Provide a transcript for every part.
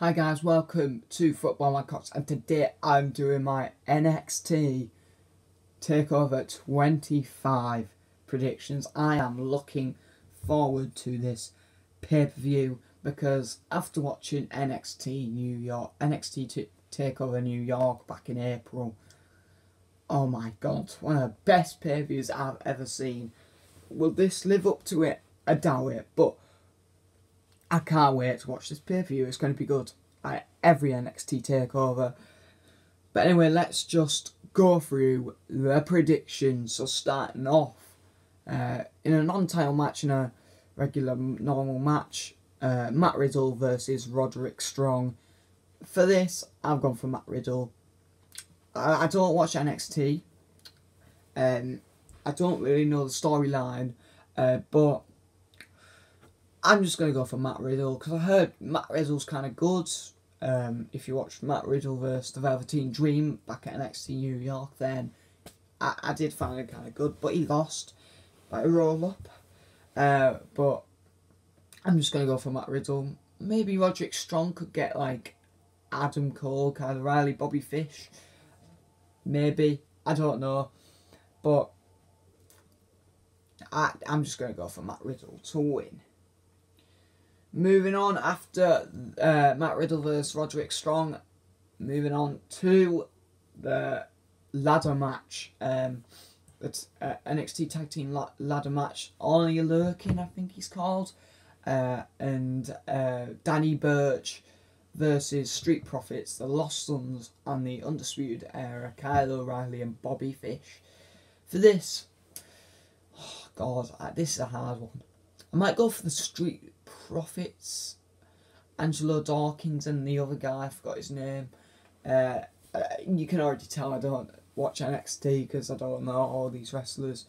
Hi guys, welcome to Football Mad Cox and today I'm doing my NXT Takeover 25 predictions. I am looking forward to this pay-per-view because after watching NXT New York, NXT Takeover New York back in April, oh my god, one of the best pay-per-views I've ever seen. Will this live up to it? I doubt it, but I can't wait to watch this pay per view. It's going to be good. Every NXT takeover. But anyway, let's just go through the predictions. So starting off uh, in a non-title match in a regular normal match, uh, Matt Riddle versus Roderick Strong. For this, I've gone for Matt Riddle. I, I don't watch NXT. Um, I don't really know the storyline, uh, but I'm just going to go for Matt Riddle because I heard Matt Riddle's kind of good. Um, if you watched Matt Riddle versus the Velveteen Dream back at NXT New York, then I, I did find it kind of good, but he lost by a roll up. Uh, but I'm just going to go for Matt Riddle. Maybe Roderick Strong could get like Adam Cole, Kyle O'Reilly, Bobby Fish. Maybe. I don't know. But I, I'm just going to go for Matt Riddle to win. Moving on after uh, Matt Riddle versus Roderick Strong, moving on to the ladder match. Um, it's uh, NXT Tag Team la- ladder match. Oney Lorcan, I think he's called, uh, and uh, Danny Burch versus Street Profits, the Lost Sons, and the Undisputed Era, Kyle O'Reilly and Bobby Fish. For this, oh God, this is a hard one. I might go for the Street Profits, Angelo Dawkins, and the other guy, I forgot his name. Uh, uh you can already tell I don't watch NXT because I don't know all these wrestlers.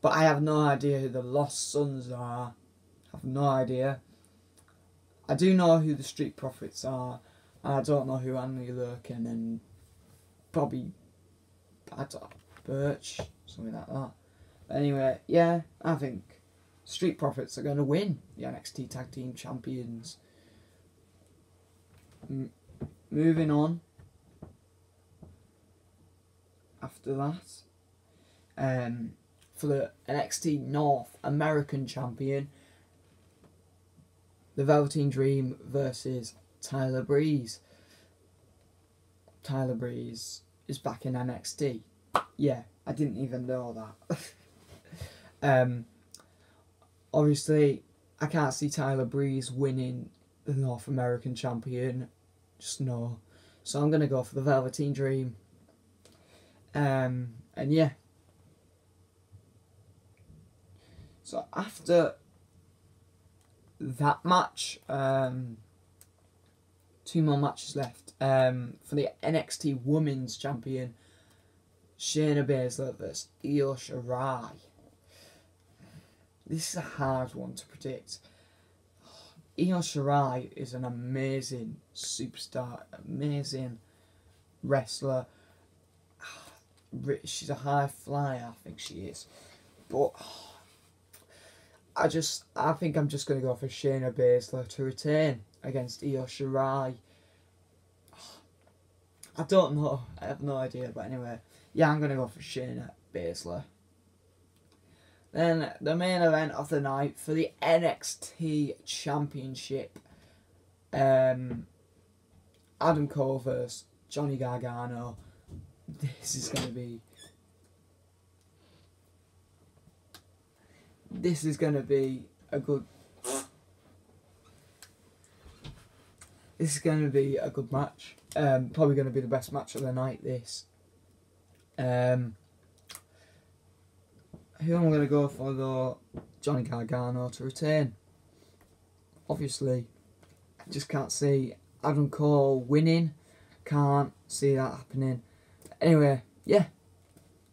But I have no idea who the Lost Sons are. I have no idea. I do know who the Street Profits are. And I don't know who Andy Lurkin and Bobby I don't, Burch, something like that. But anyway, yeah, I think Street Profits are going to win the NXT Tag Team Champions. M- moving on. After that, um, for the NXT North American Champion, the Velveteen Dream versus Tyler Breeze. Tyler Breeze is back in NXT. Yeah, I didn't even know that. um, obviously, I can't see Tyler Breeze winning the North American champion. Just no. So I'm gonna go for the Velveteen Dream. Um, and yeah. So after that match, um, two more matches left. Um, for the NXT Women's Champion, Shayna Baszler versus Io Shirai. This is a hard one to predict. Io Shirai is an amazing superstar, amazing wrestler. She's a high flyer, I think she is. But I just, I think I'm just going to go for Shayna Baszler to retain against Io Shirai. I don't know. I have no idea. But anyway, yeah, I'm going to go for Shayna Baszler. Then the main event of the night for the NXT Championship. Um, Adam Cole versus Johnny Gargano. This is going to be. This is going to be a good. This is going to be a good match. Um, probably going to be the best match of the night. This. Um, who am I'm going to go for though, Johnny Gargano to retain. Obviously, I just can't see Adam Cole winning. Can't see that happening. Anyway, yeah.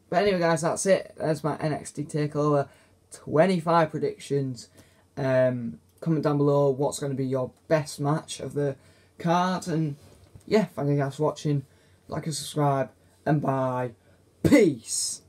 But anyway, guys, that's it. That's my NXT Takeover 25 predictions. Um, comment down below what's going to be your best match of the card. And yeah, thank you guys for watching. Like and subscribe. And bye. Peace.